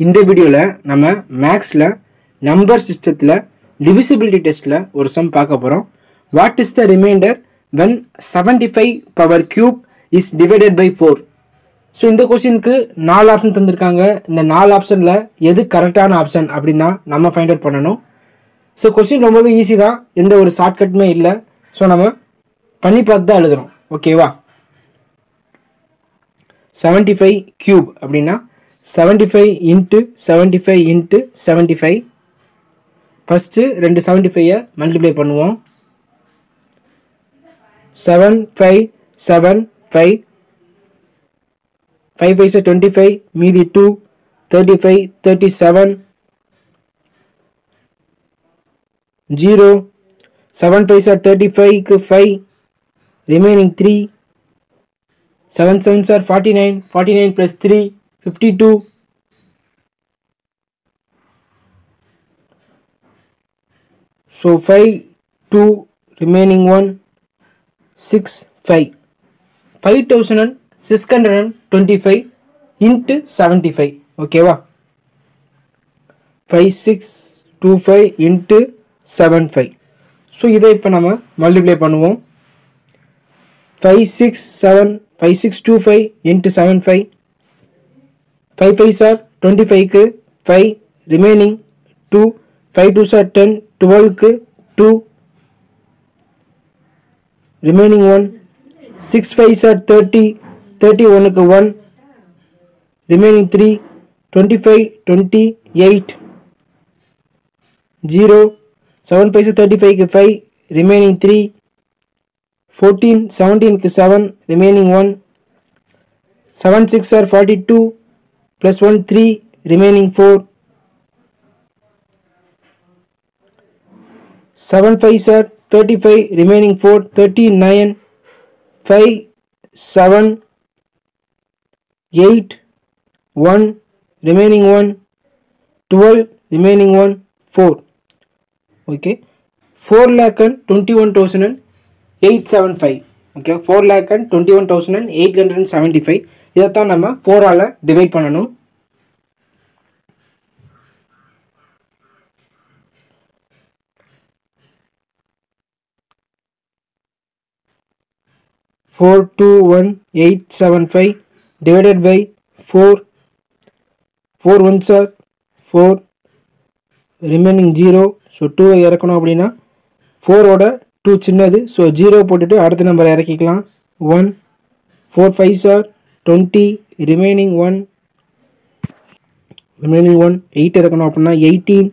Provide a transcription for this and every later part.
இந்த வீடியோவில் நம்ம மேக்ஸில் நம்பர் சிஸ்டத்தில் டிவிசிபிலிட்டி டெஸ்ட்டில் ஒரு சம் பார்க்க போகிறோம் what is the remainder when seventy five power cube is divided by four so இந்த கொஸ்டினுக்கு நாலு ஆப்ஷன் தந்திருக்காங்க. இந்த நாலு ஆப்ஷனில் எது கரெக்டான ஆப்ஷன் அப்படின்னு தான் நம்ம ஃபைண்ட் அவுட் பண்ணணும். ஸோ கொஸ்டின் ரொம்பவே ஈஸி தான். எந்த ஒரு ஷார்ட்கட்டுமே இல்லை. ஸோ நம்ம பண்ணி பார்த்து தான் எழுதுகிறோம் ஓகேவா செவன்ட்டி ஃபைவ் க்யூப் அப்படின்னா seventy five into seventy five into seventy five first ரெண்டு செவன்ட்டி ஃபைவை மல்டிப்ளை பண்ணுவோம். Seven five seven five five பைசா டுவெண்ட்டி ஃபைவ் மீதி two thirty five thirty seven zero seven பைசா தேர்ட்டி ஃபைவ்க்கு five remaining three seven seven sir forty nine forty nine plus three fifty two so five two remaining one six five five thousand and six hundred and twenty five into seventy five ஓகேவா five six two five into seven five so இதை இப்போ நம்ம multiply பண்ணுவோம். Five six seven five six two five into seven five five five sir twenty ஃபைவ்க்கு five remaining two five two sir ten டுவெல்க்கு two remaining one six five sir thirty thirty ஒனுக்கு one remaining three twenty five twenty eight zero seven five thirty ஃபைவ்க்கு five remaining three fourteen செவன்டீனுக்கு seven remaining one seven six are forty two plus one three remaining four seven five sir thirty five remaining four thirty nine five seven eight one remaining one twelve remaining one four okay four lakh and twenty one thousand and eight seven five okay four lakh twenty one thousand eight hundred and five இதைத்தான் நம்ம ஃபோரால் divide பண்ணணும். Four two one eight seven five divided by four four one sir four remaining zero so டூவை இறக்கணும் அப்படின்னா ஃபோரோட two சின்னது. So zero போட்டுட்டு அடுத்த நம்பர் இறக்கிக்கலாம். One four five sir twenty remaining one remaining one eight இறக்கணும் அப்படின்னா eighteen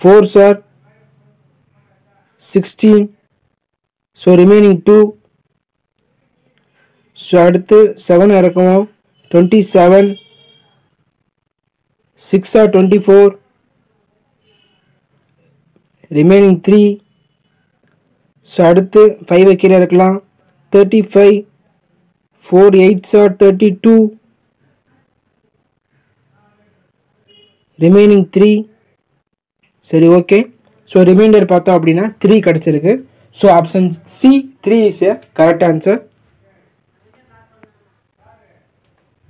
four sir sixteen so remaining two so அடுத்து seven இறக்குவோம். Twenty seven six are twenty four remaining three so அடுத்து five கீழே இருக்கலாம் thirty five four eights are thirty two remaining three சரி okay so remainder பார்த்தோம் அப்படின்னா three கிடச்சிருக்கு. So option C three is a correct answer